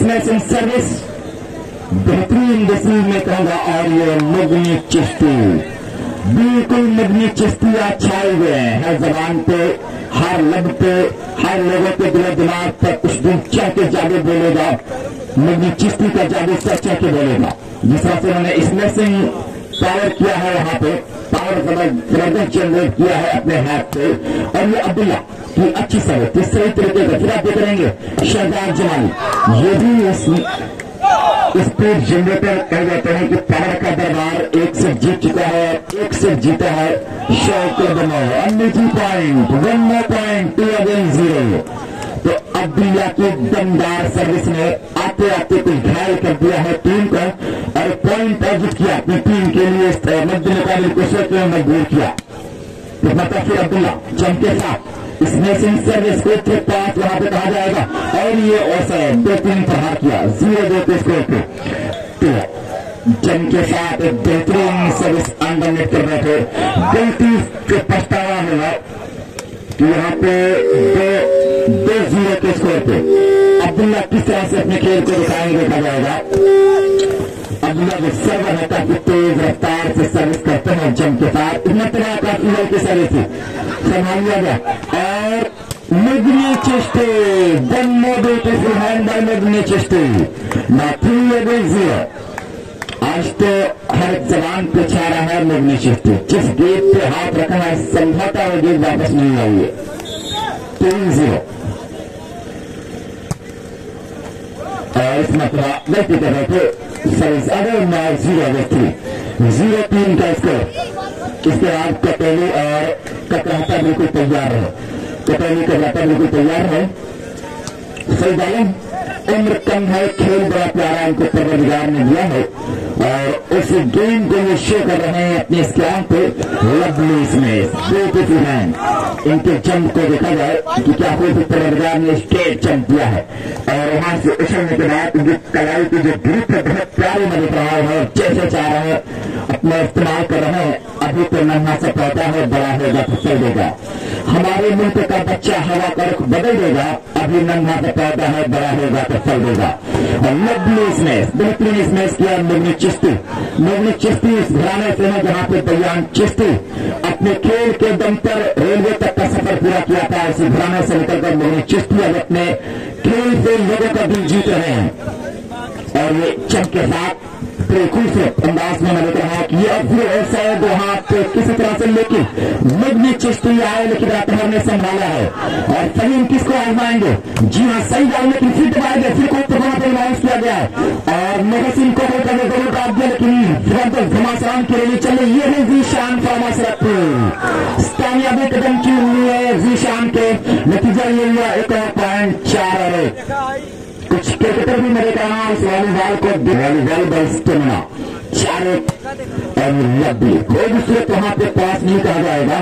Investment in service بہترین industry میں کہوں گا اور یہ مبنی چشتی۔ بالکل مبنی چشتیاں چھائے ہوئے ہیں۔ ہر زبان پہ، ہر لب پہ، ہر لوگوں کے دل دماغ پہ کچھ دن چہ کے جاگے بولے گا۔ مبنی چشتی کا جاگے سر کے بولے گا۔ جس طرح سے انہوں نے اسمیسنگ پاور کیا ہے وہاں پہ پاور زبردست جنریٹ کیا ہے اپنے ہاتھ سے اور یہ عبداللہ کی اچھی سر کس طرح طریقے کا دیکھ رہیں گے شہزاد جمال یہ بھی اس اسپیڈ جنریٹر کہہ جاتے ہیں کہ پاور کا دربار ایک سے جیت چکا ہے، ایک سے جیتا ہے شوق کو بناؤ پوائنٹ ون مو پوائنٹ ٹو اگین زیرو تو عبداللہ کی دمدار سروس نے آتے آتے کچھ گھائل کر دیا ہے ٹیم کو اور پوائنٹ ایڈٹ کیا، اپنی ٹیم کے لیے مد مقابل کو سوچنے مجبور کیا۔ متاثر مطلب عبداللہ چمکے ساتھ اس میں سے سب اسکور کے پانچ یہاں پہ کہا جائے گا۔ اور یہ اوسر دو تین پڑھا کیا۔ زیرو دو کے کو پہ تو جن کے ساتھ ایک بہترین سروس آندولیٹ کر رہے تھے غلطی کے پچھتاوا ہوا کہ یہاں پہ دو دو زیرو کے اسکور پہ عبداللہ کس طرح سے اپنے کھیل کو دکھائیں گے کہا جائے گا۔ عبداللہ وہ سب رہتا کہ تیز رفتار سے سروس کرتے ہیں جن کے ساتھ۔ اتنا کا فیور کی سروس ہے سنبھالیا گیا۔ اور Miller, Mednie Czysty, ten młody to słuchałem daj Mednie Czysty. Na tyle decyzję. آج تو ہر زبان پہ چھا رہا ہے مبنی چشتی جس گیٹ پہ ہاتھ رکھا ہے سمجھوتا ہے گیٹ واپس نہیں آئی ہے تین زیرو اور اس مرتبہ غلطی کر رہے تھے سائز اگر مار زیرو اگر تھی زیرو تین کا اسکور اس کے بعد کپیلو اور کپڑا بالکل تیار ہے پتہ نہیں کہلاتا بالکل تیار ہے سید عمر کم ہے کھیل بڑا پیارا ان کو پروزگار نے دیا ہے اور اس گیم کو یہ شو کر رہے ہیں اپنے اسکیم پہ لبلی اس میں بیوٹیفل ہیں ان کے چمپ کو دیکھا جائے کہ کیا کوئی بھی پروردگار نے اسٹیٹ چمپ دیا ہے۔ اور وہاں سے اچھلنے کے بعد ان کی کلائی کی جو گروپ ہے بہت پیاری پیارے مدد رہا ہے جیسے چاہ رہے ہیں اپنا استعمال کر رہے ہیں۔ ابھی تو نما سے پہنچا ہے، بڑا ہو ہوگا پھسل دے گا۔ ہمارے ملک کا بچہ ہوا کر رخ بدل دے گا، ابھی نما سے پہنچا ہے، بڑا ہوگا پھسل دے گا۔ اور لبلی اس نے بہترین اس کیا مرنی چیز چشتی۔ مغل چشتی اس گھرانے سے ہے جہاں پہ دیان چشتی۔ اپنے کھیل کے دم پر ریلوے تک کا سفر پورا کیا تھا اسی گھرانے سے نکل کر مغل چشتی اب اپنے کھیل سے لوگوں کا دل جیت رہے ہیں۔ اور یہ چند کے ساتھ بالکل سے انداز میں میں نے کہا کہ یہ ابھی ایسا ہے دو ہاتھ پہ کسی طرح سے، لیکن مجھ میں چشتی آئے، لیکن راپر نے سنبھالا ہے۔ اور صحیح ان کس کو آزمائیں گے؟ جی ہاں صحیح جائیں لیکن پھر دبائیں گے پھر کوئی وہاں پہ لانچ کیا گیا ہے۔ اور مگر سنگھ کو ضرور ڈال دیا لیکن فرنٹ گھما سرام کے ریلی چلے یہ ہے زی شان فارما سرپ بھی قدم کی ہوئی ہے زی شان کے۔ نتیجہ یہ لیا ایک اور پوائنٹ چار اور ایک۔ اسپیکٹر بھی میرے کا نام اسلامی بھائی کو والیبال اسٹیمنا وہاں پہ پاس نہیں کہا جائے گا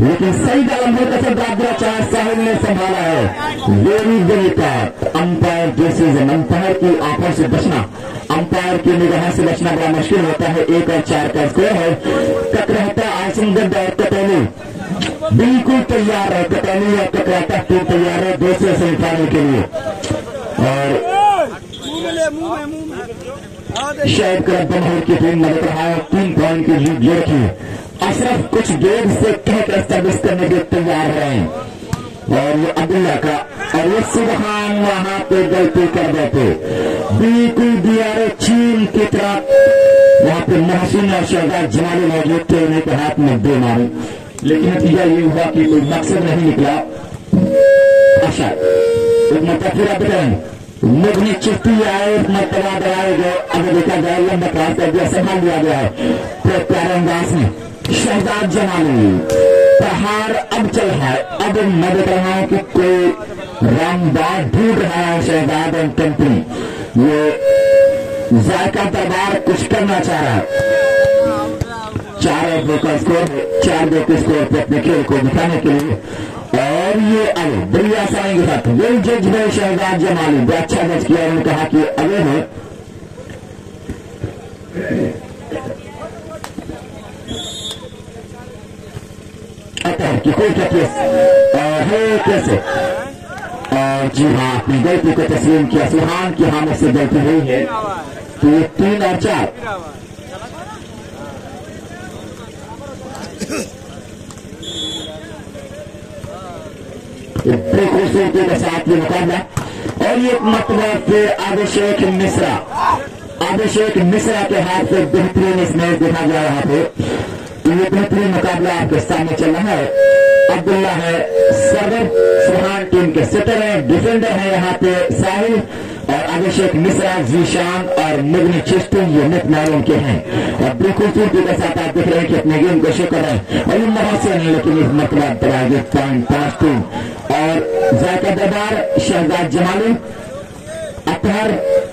لیکن صحیح لمبے کا سب دادرا چار صاحب نے سنبھالا ہے ویری ویری ٹاپ امپائر جیسے امپائر کی آنکھوں سے بچنا امپائر کی نگاہ سے بچنا بڑا مشکل ہوتا ہے ایک اور چار کا اسکور ہے تک رہتا آسم گڈ اور کٹونی بالکل تیار ہے کٹونی اور کٹراٹا ٹیم تیار ہے دوسرے سے فائنل کے لیے شاید کرم پنہور کی ٹیم نے کہا تین پوائنٹ کی لیڈ لے تھی۔ اشرف کچھ دیر سے ٹھیک کر مس کرنے کے تیار رہے اور یہ عبداللہ کا اور یہ سبحان وہاں پہ غلطی کر دیتے۔ بالکل دیارے چین کی طرح وہاں پہ محسن اور شہزاد جمالی موجود تھے، انہیں کے ہاتھ میں دے مارے۔ لیکن نتیجہ یہ ہوا کہ کوئی مقصد نہیں نکلا۔ اچھا لوگ نے چٹھی آئے مرتبہ ڈرائے گئے اگر دیکھا جائے یہ مقرر کر دیا سنبھال لیا گیا ہے تو پیارے انداز میں شہزاد جمالی پہاڑ اب چل رہا ہے اب میں دیکھ رہا ہوں کہ کوئی رنگ دار ڈھونڈ رہا ہے شہزاد اینڈ کمپنی یہ ذائقہ دربار کچھ کرنا چاہ رہا ہے۔ چار ایک کا اسکور چار دو کے؟ اسکور پہ اپنے کھیل کو بتانے کے لیے۔ اور یہ اب بڑی آسانی کے ساتھ۔ ویل جج نے شہزاد جمالی بہت اچھا جج کیا انہوں نے کہا کہ اگر ہے۔ اچھا، کی کوئی کیسے؟ اور جی ہاں اپنی غلطی کو تسلیم کیا۔ سبحان کی ہاں سے غلطی ہوئی ہے۔ تو یہ تین اور چار۔ کے ساتھ یہ مقابلہ اور یہ مطلب کہ آبشیک مصرا آبشیک مصرا کے ہاتھ سے بہترین اس میں دیکھا گیا یہاں پہ یہ بہترین مقابلہ آپ کے سامنے چل رہا ہے عبداللہ ہے سرد سبحان ٹیم کے سٹر ہیں ڈیفینڈر ہیں یہاں پہ ساحل اور ابھیشیک مشرا ذیشان اور مغنی چشتن یہ مت معلوم کے ہیں۔ اور بڑی خوبصورتی کے ساتھ آپ دیکھ رہے ہیں کہ اپنے گیم کو شکر ہے۔ اور یہ محسوس نہیں، لیکن اس مطلب پرائیویٹ پوائنٹ پانچ ٹیم اور ذائقہ دربار شہزاد جمالی، اطہر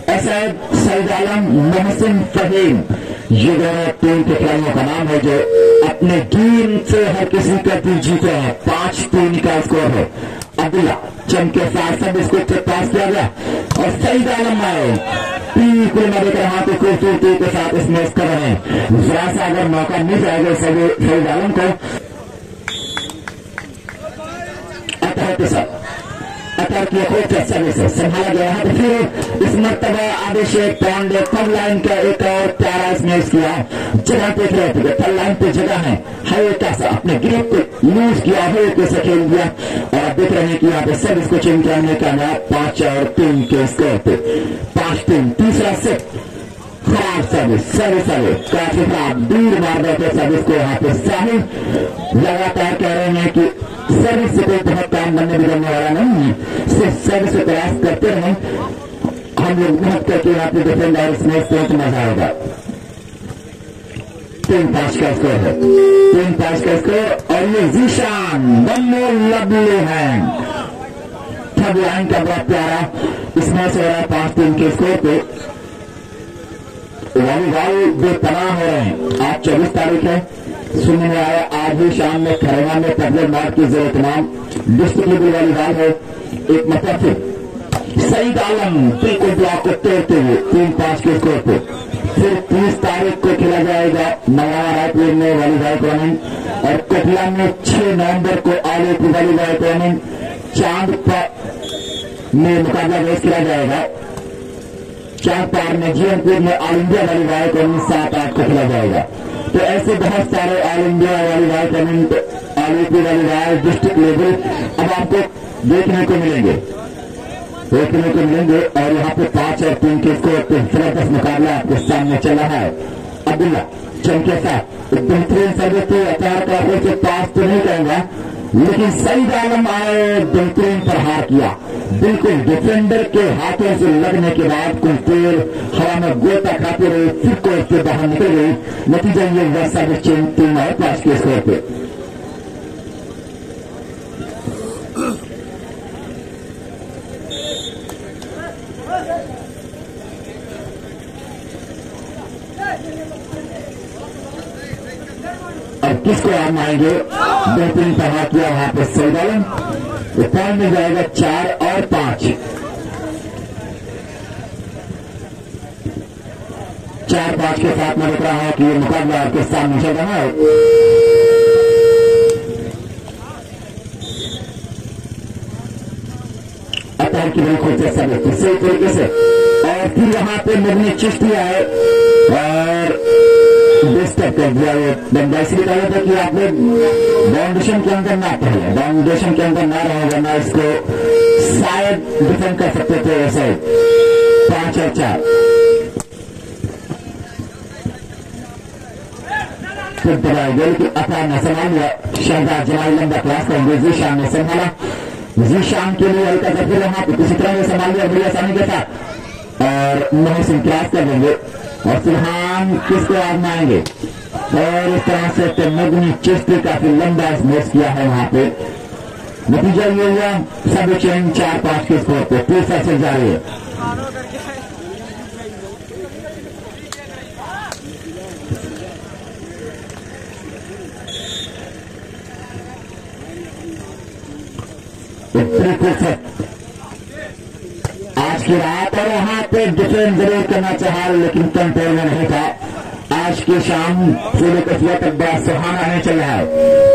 اسد سعید عالم محسن فہیم۔ یہ جو تین کے کھلاڑیوں کا نام ہے جو اپنے ٹیم سے ہر کسی کا بھی جیتے ہیں۔ پانچ تین کا اسکور ہے۔ عبداللہ چند کے ساتھ سب اس کو پاس کیا گیا۔ اور سعید عالم آئے۔ پی کل مدد کر ہاتھ خوبصورتی کے ساتھ اس میں اس کر رہے۔ ہیں ذرا سا اگر موقع مل جائے گا سعید عالم کو کے کوچر گیا اس مرتبہ ابھیشیک پانڈے پل لائن کا ایک اور پیارا اس میچ کیا جگہ دیکھ رہے تھے۔ پل لائن پہ جگہ ہے۔ ہلکا سا اپنے گریپ کو لوز کیا ہلکے سے کھیل دیا۔ اور آپ دیکھ رہے ہیں کہ یہاں پہ سب اس کو چینج کرنے کا نیا پانچ اور تین کے اسکور پہ۔ پانچ، تین۔ تیسرا سیٹ خراب سروس۔ Service service. کافی خراب۔ دور مار رہے سروس کو یہاں پہ ساحل۔ لگاتار کہہ رہے ہیں کہ سروس سے کوئی بہت کام بننے بگڑنے والا نہیں ہے صرف سروس سے تلاش کرتے ہیں۔ ہم لوگ محنت کر کے آپ نے ڈیفینڈ اور اس میں سوچ مزہ آئے گا۔ تین پانچ کا اسکور ہے۔ تین پانچ کا اسکور اور یہ زیشان بنو لبلو ہیں۔ تھرڈ لائن کا بہت پیارا۔ اس میں سے ہو رہا ہے پانچ تین کے اسکور پہ۔ والی گال جو تمام ہو رہے ہیں۔ آج چوبیس تاریخ ہے سننے میں آیا، آج ہی شام میں کھروا میں پبلک مارک کے زیر تمام ڈسٹریبیوٹر والی بات ہے، ایک مطلب سے سعید عالم بالکل بلاک کو توڑتے ہوئے، تین پانچ کے اسکور پہ۔ پھر تیس تاریخ کو کھیلا جائے گا نیا رائے پور میں والی بھائی ٹورنامنٹ اور کٹلا میں چھ نومبر کو آلے کی والی بھائی ٹورنامنٹ چاند میں مقابلہ ویس کیا جائے گا۔ چار پور میں جی آل انڈیا والی رائے قانون سات آٹھ کو کھلا جائے گا۔ تو ایسے بہت سارے آل انڈیا والی رائے قانون آل او پی والی رائے، ڈسٹرکٹ لیول۔ اب آپ کو دیکھنے کو ملیں گے۔ دیکھنے کو ملیں گے اور یہاں پہ پانچ اور تین کے کو زبردست مقابلہ آپ کے سامنے چلا ہے۔ عبداللہ چمکے ساتھ۔ بہترین سروس کے اچار کافی سے پاس تو نہیں کروں گا، لیکن سعید عالم آئے، بہترین پر ہار کیا۔ بالکل ڈیفینڈر کے ہاتھوں سے لگنے کے بعد کچھ دیر ہوا میں گوتا کھاتے رہے پھر کو سے باہر نکل گئی۔ نتیجہ یہ ویسا میں چین تین اور پانچ کے اسکور پہ۔ کس کو آپ آئیں گے؟ بہترین پہا کیا وہاں پہ سیل روپئے میں جائے گا چار اور پانچ۔ چار پانچ کے ساتھ میں لکھ رہا ہوں کہ یہ مقابلہ آپ کے سامنے چل رہا ہے۔ کی بڑی خوب جیسا اسی طریقے سے۔ اور پھر یہاں پہ مبنی چشتی آئے۔ اور بیسٹ کر دیا دنڈا اس لیے کہا تھا کہ آپ نے باؤنڈیشن کے اندر نہ پڑھے باؤنڈیشن کے اندر نہ رہے ورنہ اس کو شاید ڈیفینڈ کر سکتے تھے ایسے پانچ اور چار اپنا نسمان شہزاد جمال لمبا کلاس کریں گے جی شام نے سنبھالا زی شام کے لیے ہلکا سب کے ہاتھ اسی طرح نے سنبھال لیا بڑی آسانی کے ساتھ اور محسن کلاس کر دیں گے اور فی الحال ہم کس کو آزمائیں گے اور اس طرح سے تمدنی چست کافی لمبا اسمس کیا ہے وہاں پہ نتیجہ یہ ہوا سب چین چار پانچ کے اسکور پہ تیسرا سے جا رہے ایک آپ پر یہاں پہ ڈفرینٹ ضرور کرنا چاہا لیکن کنٹرول میں نہیں تھا۔ آج کی شام پورے کثرت بڑا سہانا نہیں چل رہا ہے۔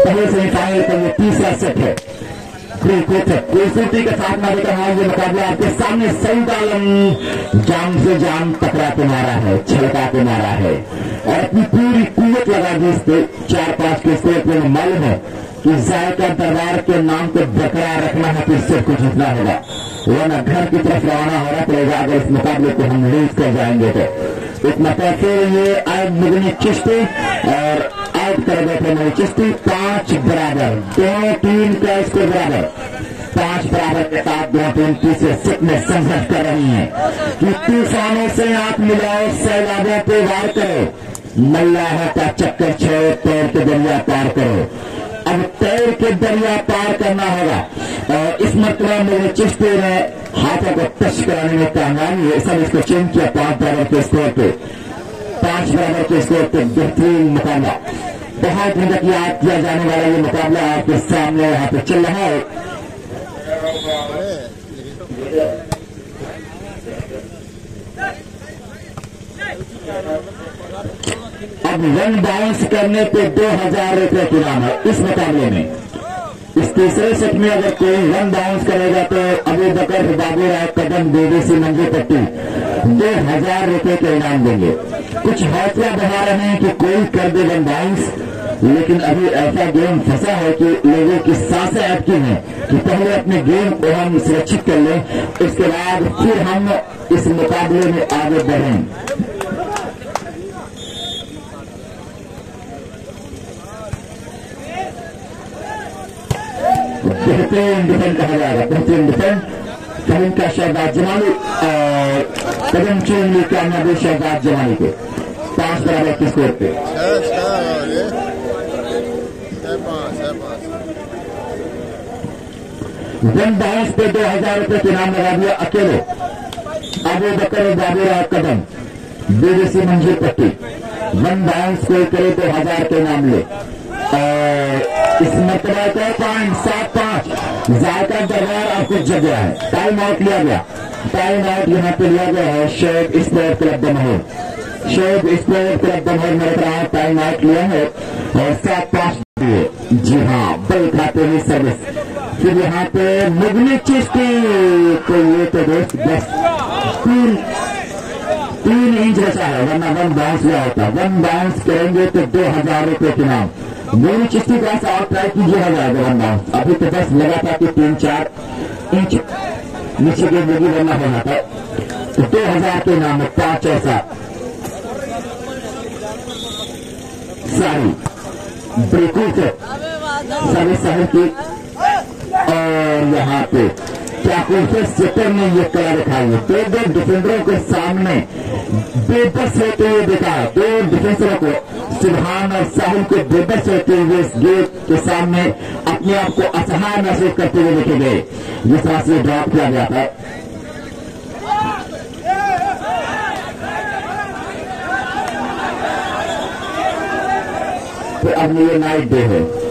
پہلے سیمی فائنل کا یہ تیسرا سیٹ ہے۔ خوبصورتی کے ساتھ میں دیکھ رہا ہوں یہ مقابلہ آپ کے سامنے سعید عالم جان سے جان ٹکرا کے مارا ہے چھلکا کے مارا ہے۔ اور اپنی پوری قوت لگا دی اس پہ چار پانچ کے سیٹ میں معلوم ہے کہ ذائقہ دربار کے نام کو برقرار رکھنا ہے، تو اس سے کچھ جیتنا ہوگا۔ وہ نہ گھر کی طرف روانہ ہو رہا گا اگر اس مقابلے کو ہم لوز کر جائیں گے تو۔ اتنا پیسے یہ آج مغنی چشتی اور آج کر گئے تھے میری چشتی پانچ برابر۔ دو تین کا اس کے برابر۔ پانچ برابر کے ساتھ دو تین تیسرے سٹ میں سنگھرش کر رہی ہیں۔ طوفانوں سے آپ ملاؤ، سیلابوں پہ وار کرو۔ ملاح کا چکر چھو تیر کے دریا پار کرو۔ اب تیر کے دریا پار کرنا ہوگا۔ مرتبہ میرے چشتے نے ہاتھوں کو ٹچ کرانے میں کامیاب ہے سب اس کو چینج کیا پانچ برابر کے اسکور پہ پانچ برابر کے اسکور پہ بہترین مقابلہ بہت محنت یاد کیا جانے والا یہ مقابلہ آپ کے سامنے یہاں پہ چل رہا ہے اب ون باؤنس کرنے پہ دو ہزار روپے کلام ہے اس مقابلے میں تیسرے سٹ میں اگر کوئی رن ڈاؤنس کرے گا تو ابو بکر بابو رائے قدم دے بی سی منگو پٹی دو ہزار روپے کا انعام دیں گے۔ کچھ حوصلہ بنا رہے ہیں کہ کوئی کر دے رن ڈاؤنس لیکن ابھی ایسا گیم پھنسا ہے کہ لوگوں کی سانسیں اٹکی ہیں کہ پہلے اپنے گیم کو ہم سرکشت کر لیں، اس کے بعد پھر ہم اس مقابلے میں آگے بڑھیں۔ بہترین ڈیفینڈ کہا جائے گا بہترین ڈیفینڈ قدم کا شہزاد جمالی قدم چین لی کامیابی شہزاد جمالی کے پانچ برابر کے اسکور پہ ون بحث پہ دو ہزار روپے کے نام لگا دیا اکیلے ابو بکر بابورا قدم بی بی سی منظور پٹی ون بحث کو کرے دو ہزار کے نام لے اس مرتبہ کا پوائنٹ سات پوائنٹ ذائقہ جگار اور کچھ جگہ ہے۔ ٹائم آؤٹ لیا گیا۔ ٹائم آؤٹ یہاں پہ لیا گیا ہے۔ شیب اسپور کلب بنور شیب اسپور کلب بنور میرے کہا ٹائم آؤٹ لیا ہے۔ اور سات پانچ جی ہاں بل کھاتے ہیں سروس۔ پھر یہاں پہ مغنی چیز کو یہ تو دوست بس تین تین انچ بچا ہے۔ ورنہ ون باؤنس لیا ہوتا۔ ون باؤنس کریں گے تو دو ہزار روپے کے نام۔ نیم چیز کی طرح سے آؤٹ ٹرائی کیجیے گا جائے گا ورنہ ابھی تو بس لگا تھا کہ تین چار انچ نیچے گیند لگی بننا ہونا تھا دو ہزار کے نام ہے پانچ ایسا۔ ساری۔ بالکل سے۔ سارے شہر کی۔ اور یہاں پہ۔ کیا کوئی سیٹر نے یہ کلا دکھائی ہے دو دو ڈیفینڈروں کے سامنے۔ بے بس ہوتے ہوئے دیکھا دو ڈیفینسروں کو۔ سبحان اور ساحل کو بے بس ہوتے ہوئے اس گیٹ کے سامنے اپنے آپ کو اسہان محسوس کرتے ہوئے دیکھے گئے۔ جس طرح سے ڈراپ کیا گیا تھا۔ تو اب یہ نائٹ ڈے ہے۔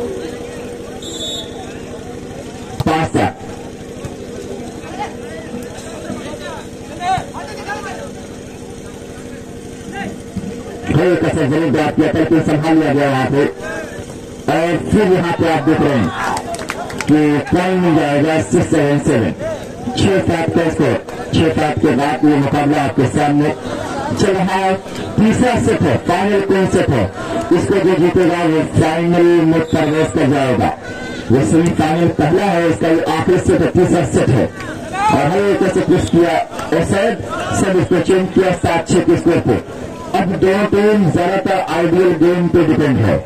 بڑی کثر زمین پہ کیا کی اٹل سنبھال لیا گیا وہاں پہ اور پھر یہاں پہ آپ دیکھ رہے ہیں کہ ٹائم مل جائے گا سکس، سیون سیون۔ چھ سات کا اسکور چھ سات کے بعد یہ مقابلہ آپ کے سامنے۔ چل رہا ہے، تیسرا سیٹ ہے، فائنل کون سیٹ ہے؟ اس کو جو جیتے گا وہ فائنل میں پرویش کر جائے گا۔ وہ سیمی فائنل پہلا ہے، اس کا یہ آخری سیٹ ہے، تیسرا سیٹ ہے۔ اور ہر ایک کیسے کچھ کیا، اور شاید سب اس کو چینج کیا، سات، چھ کے اسکور پہ۔ اب دو ٹیم زیادہ تر آئیڈیل گیم پہ ڈیپینڈ ہے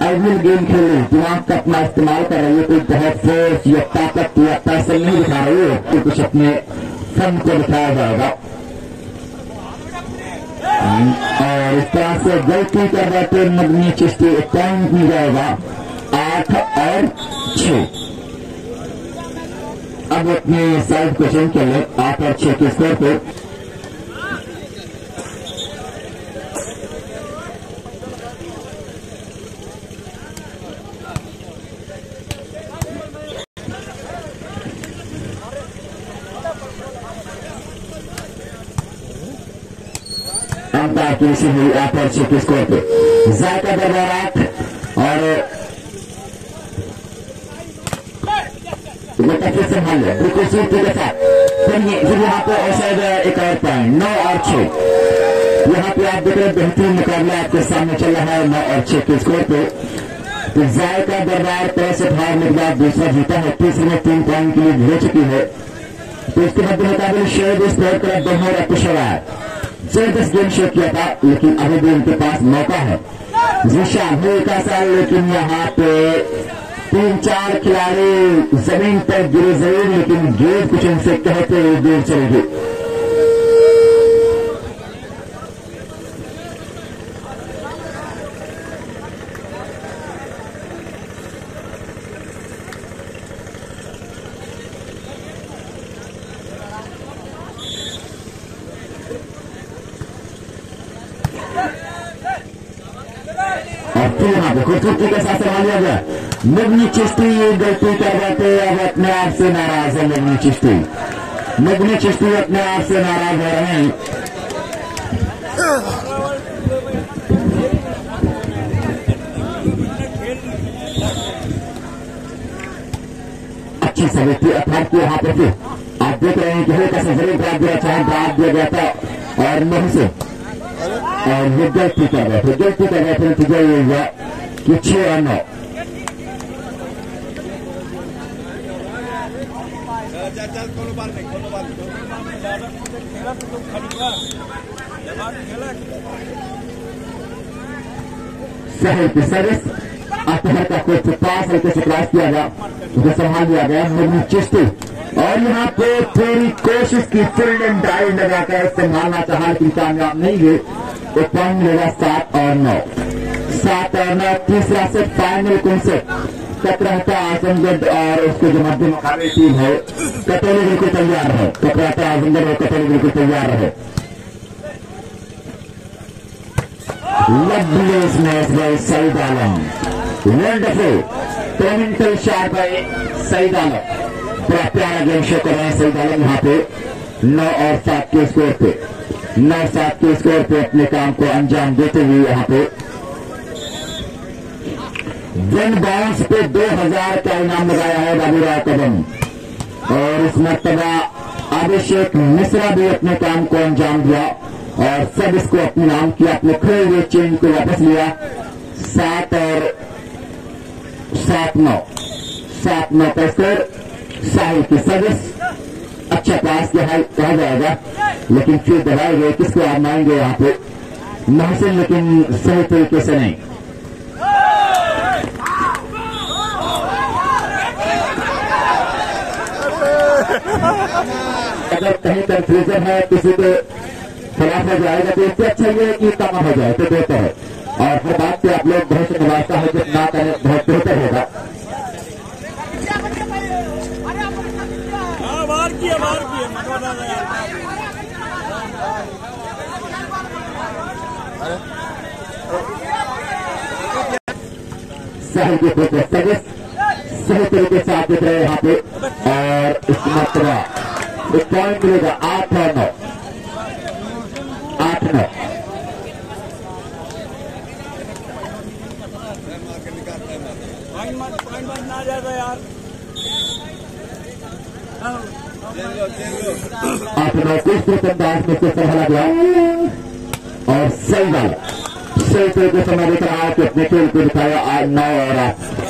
آئیڈیل گیم کھیل رہی دماغ کا اپنا استعمال کر رہی ہے کوئی بہت فورس یا طاقت یا پیسل نہیں دکھا رہی ہے تو کچھ اپنے فن کو دکھایا جائے گا اور اس طرح سے غلطی کر رہے تھے مدنی چشتی ایک کی جائے گا آٹھ اور چھ اب اپنے سائڈ کو کے کر آٹھ اور چھ کے اسکور پر application will offer to scope. Zaka Babarat اور متفق سے حل ہے بالکل سیفٹی کے ساتھ پھر یہاں پہ شاید ایک اور پوائنٹ نو اور چھ۔ یہاں پہ آپ دیکھ رہے بہترین مقابلہ آپ کے سامنے چل رہا ہے، نو اور چھ کے اسکور پہ تو ذائقہ دربار پینسٹھ ہار میں بعد دوسرا جیتا ہے، تیسرے میں تین پوائنٹ کے لیے ہو چکی ہے۔ تو اس کے بعد مقابلے شعیب اس طور پر دوہر اکشوار اچھا چینتیس گیم شو کیا تھا لیکن ابھی بھی ان کے پاس موقع ہے زیشان بھی کا سال لیکن یہاں پہ تین چار کھلاڑی زمین پر گرے زمین، لیکن گیند کچھ ان سے کہتے ہوئے دور چلے گئے۔ اور خود چشتی کے ساتھ سوال لیا گیا مغنی چشتی غلطی کر رہے تھے اب اپنے آپ سے ناراض ہے نگنی چشتی نگنی چشتی اپنے آپ سے ناراض ہو رہے ہیں اچھی سمجھتی افراد یہاں پر آپ دیکھ رہے ہیں کہ ہر کا سفر کا دیا چاند آپ دیا گیا تھا اور نہیں سے and we get together. If we get together, I think is that you cheer or not. شہر کی سروس اطہر کا کچھ پاس ہے کچھ کراس کیا گیا جو سنبھال دیا گیا مرمو چشتی اور یہاں پہ پوری کوشش کی فلڈ اینڈ ڈرائیو لگا کر سنبھالنا چاہا کہ کامیاب نہیں ہوئے اوپن میرا سات اور نو سات اور نو تیسرا سے فائنل کنسپٹ کٹرہتا آزم گڑھ اور اس کے جو مدد مقامی ٹیم ہے کٹولی بالکل تیار ہے کٹرہتا آزم گرد اور کٹولی بالکل تیار ہے لبلی اس match by Saeed Alam wonderful پیمنٹل shot by Saeed Alam پرہ پیارا گیم شکر ہے سعید آلام یہاں پہ نو اور سات کے سکور پہ نو سات کے سکور پہ اپنے کام کو انجام دیتے ہوئے یہاں پہ ون باؤنس پہ دو ہزار کا انعام لگایا ہے بابو رائے قدم۔ اور اس مرتبہ ابھیشیک مشرا بھی اپنے کام کو انجام دیا اور سب اس کو اپنے نام کیا، اپنے کھڑے ہوئے چین کو واپس لیا۔ سات اور سات نو۔ سات نو کا اسکور ساحل کی سروس۔ اچھا پاس جو ہے کہا جائے گا۔ لیکن پھر دبائے گئے کس کو آزمائیں گے آپ؟ لوگ محسن، لیکن صحیح طریقے سے نہیں۔ اگر کہیں کنفیوژن ہے، کسی کے خلاف ہو جائے گا تو اس سے اچھا یہ کہ کام ہو جائے، تو بہتر ہے۔ اور ہر بات پہ آپ لوگ بہت سے مباحثہ ہے جب نہ کریں بہت بہتر ہوگا۔ صحیح طریقے سے آپ دیکھ رہے ہیں یہاں پہ اور اس مطلب ایک پوائنٹ ملے گا آٹھ اور نو آٹھ نو پوائنٹ بند نہ جائے گا یار آپ نے خوبصورت انداز میں سے پڑھا گیا اور صحیح بات صحیح طریقے سے میں لے کر کہ اپنے کھیل کو دکھایا؟ آج نو اور آٹھ۔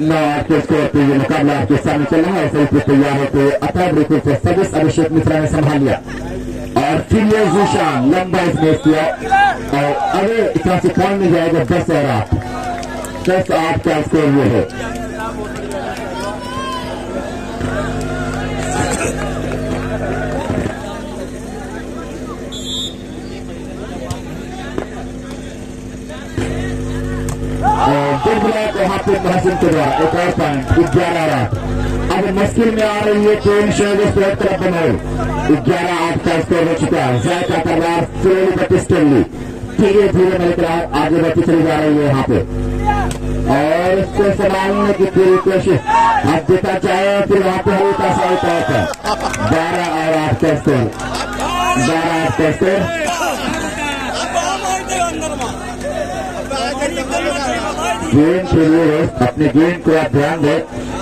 میں اس کو یہ مقابلہ آپ کے سامنے چل رہا ہے؟ اس طریقے سے تیار ہو کے اپنا بالکل سے سروس ابھیشیک مشرا نے سنبھال لیا۔ کلیئر زوشا لمبا اس نے کیا اور اگر اتنا سکھان میں جائے گا دس اور آپ دس آپ کا اسکور یہ ہے اور دل بلاک وہاں پہ محسن کروا ایک اور پوائنٹ گیارہ رات آپ مسجد میں آ رہی ہے کوئی شہر اس طرح طرف بناؤ گیارہ آٹھ کا اسکور ہو چکا ہے۔ ذائقہ کرنا سوری بتیس کر لی دھیرے دھیرے مل کر آگے بڑھتی چلی جا رہی ہے یہاں پہ۔ اور اس کو سنبھالنے کی پوری کوشش آپ دیکھنا چاہیں پھر وہاں پہ ہوتا سا ہوتا ہے بارہ اور آٹھ کا اسکور بارہ آٹھ کا اسکور گیم کے لیے اپنے گیم کو آپ دھیان دیں۔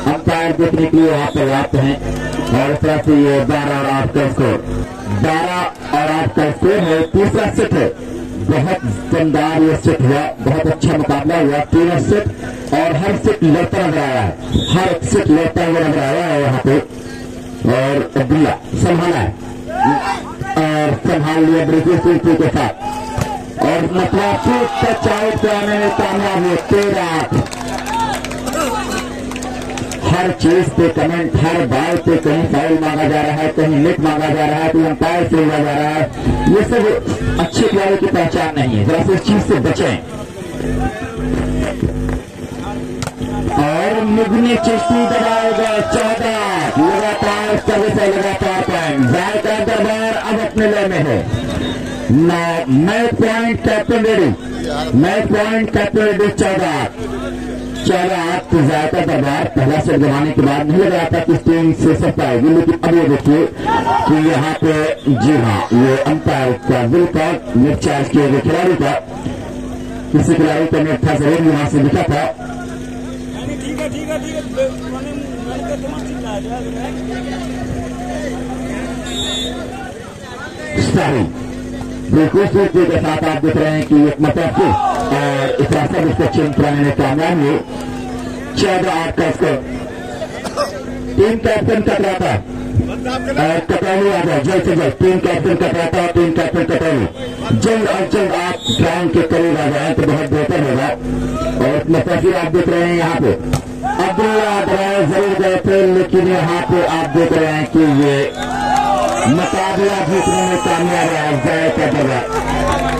ہم پیار دیکھنے کے لیے وہاں پر واپس ہیں، اور اس طرح سے یہ بارہ اور آٹھ کا اسکور بارہ اور آٹھ کا اسکور ہے، تیسرا سیٹ ہے۔ بہت شاندار یہ سیٹ ہوا، بہت اچھا مقابلہ ہوا۔ تینوں سیٹ اور ہر سیٹ لڑتا نظر آیا ہے۔ ہر ایک سیٹ لڑتا ہوا نظر آیا ہے یہاں پہ۔ اور عبداللہ سنبھالا ہے۔ اور سنبھال لیا بڑی سیلفی کے ساتھ۔ اور مطلب چار پہ آنے میں کامیاب ہوئے تیرہ۔ آٹھ ہر چیز پہ کمنٹ، ہر بال پہ کہیں فائل مانگا جا رہا ہے، کہیں لٹ مانگا جا رہا ہے کہیں امپائر سے ہوا جا رہا ہے۔ یہ سب اچھے پیارے کی پہچان نہیں ہے۔ ذرا سے اس چیز سے بچیں۔ اور مگنی چشتی دبائے گا چودہ۔ لگاتار چوبیس لگاتار پوائنٹ۔ ذائقہ دربار اب اپنے لے میں ہے۔ میں پوائنٹ کیپٹن ریڈی۔ میں پوائنٹ کیپٹن ریڈی چودہ۔ چارہ آپ کو ذائقہ بازار پہلا سر جمانے کے بعد نہیں لگ رہا تھا کہ ٹیم سے سکتا ہے گی، لیکن اب یہ دیکھیے کہ یہاں پہ جی ہاں یہ امپائر کا دل کا نیٹ چارج کیے گئے کھلاڑی کا۔ کسی کھلاڑی کا نیٹ تھا ضرور یہاں سے دکھا تھا۔ ساری بالکل خوبصورتی کے ساتھ آپ دیکھ رہے ہیں کہ ایک مطلب سے اور اس راستہ اس کا چین کرانے میں کامیاب ہوئے چودہ آٹھ کا اس کو تین کیپٹن کٹراتا اور کٹولی آ جائے جلد سے جلد تین کیپٹن کٹراتا اور تین کیپٹن کٹولی جلد اور جلد آپ گراؤنڈ کے قریب آ جائیں تو بہت بہتر ہوگا اور ایک متاثر آپ دیکھ رہے ہیں یہاں پہ عبداللہ آپ ڈرائیو ضرور گئے تھے لیکن یہاں پہ آپ دیکھ رہے ہیں کہ یہ مقابلہ جیتنے میں کامیاب ہے کا دبا